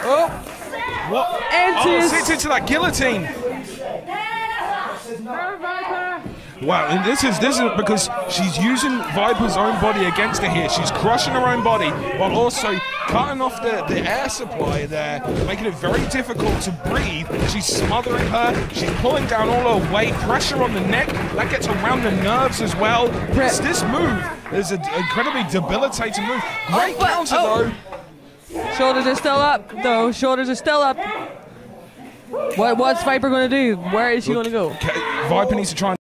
Oh, What? Into oh, sits into that guillotine. Wow, and this is this is because she's using Viper's own body against her here. She's crushing her own body while also cutting off the, the air supply there, making it very difficult to breathe. She's smothering her. She's pulling down all her weight, pressure on the neck. That gets around the nerves as well. This, this move is an incredibly debilitating move. Great Oh, counter oh. though. Shoulders are still up, though. Shoulders are still up. What, what's Viper going to do? Where is she going to go? Viper needs to try and